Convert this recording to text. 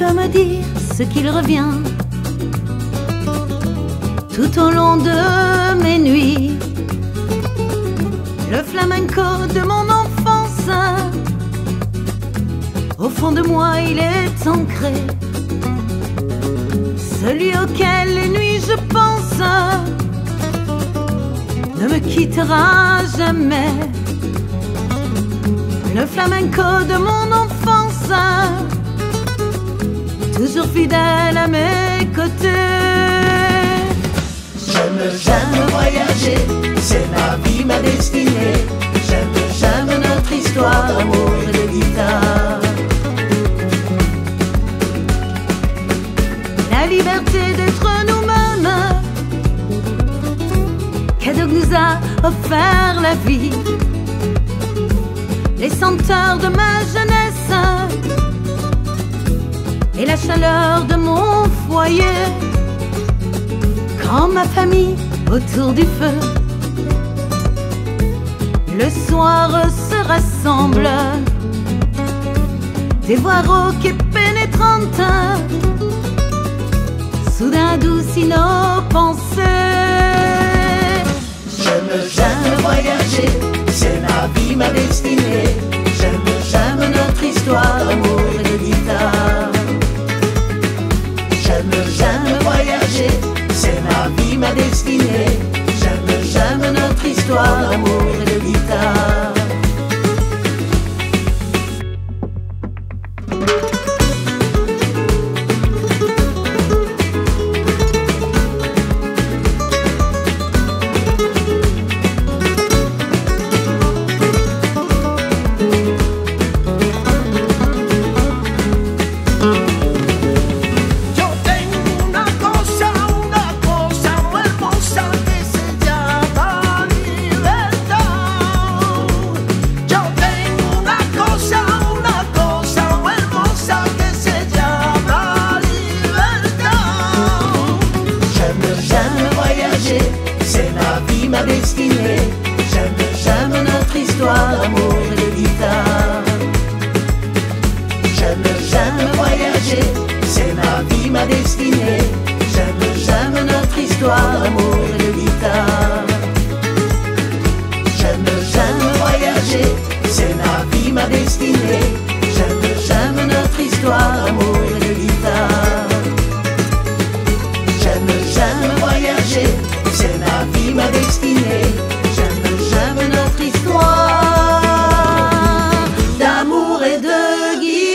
me dire ce qu'il revient tout au long de mes nuits. Le flamenco de mon enfance, au fond de moi il est ancré. Celui auquel les nuits je pense ne me quittera jamais. Le flamenco de mon enfance, toujours fidèle à mes côtés. J'aime, j'aime voyager, c'est ma vie, ma destinée. J'aime, j'aime notre histoire d'amour et de guitare. La liberté d'être nous-mêmes, cadeau que nous a offert la vie. Les senteurs de ma jeunesse chaleur de mon foyer. Quand ma famille autour du feu, le soir se rassemble. Des voix rauques et pénétrantes soudain adoucit nos pensées. J'aime, j'aime voyager, c'est ma vie, ma destinée. J'aime, j'aime notre histoire c'est ma vie, ma destinée. J'aime, j'aime notre histoire d'amour ma destinée. J'aime, j'aime notre histoire d'amour et de guitare. J'aime, j'aime voyager, c'est ma vie, ma destinée. J'aime, j'aime notre histoire d'amour et de guitare. J'aime, j'aime voyager, c'est ma vie, ma destinée. J'aime, j'aime notre histoire d'amour et de guise.